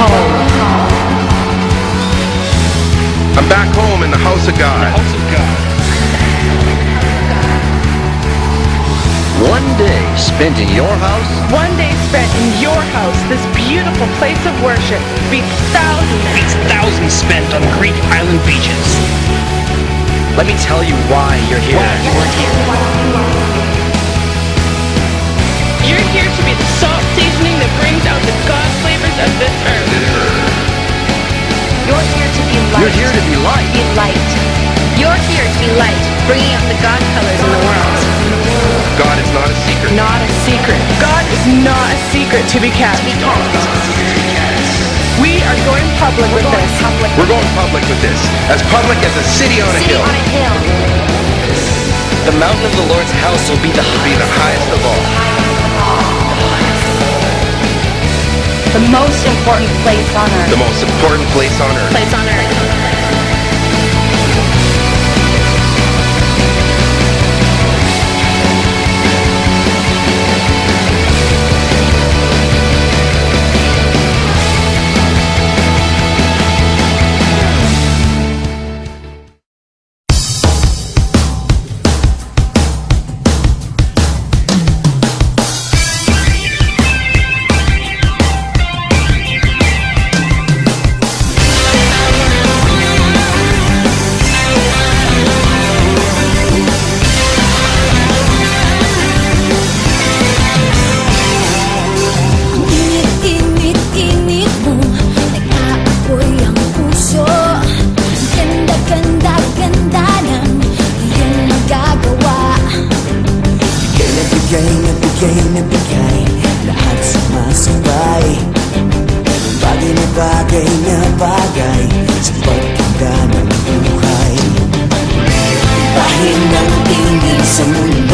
Welcome home. I'm back home in the house of God. One day spent in your house One day spent in your house, this beautiful place of worship, beats thousands. Beats thousands spent on Greek island beaches. Let me tell you why you're here. You're here to be the salt seasoning that brings out the bringing out the God colors in the world. God is not a secret. Not a secret. God is not a secret to be kept. Be kept. We are going public with Going this. public. We're going public with this. As public as a city on a City hill. on a hill. The mountain of the Lord's house will be the Be the highest of all. The most important place on earth. The most important place on earth. place on earth. Bigay na bigay na bigay. Lahat sumasabay. Bagay na bagay na bagay Sa pagkanda ng buhay. Ibahin ang tingin sa mundo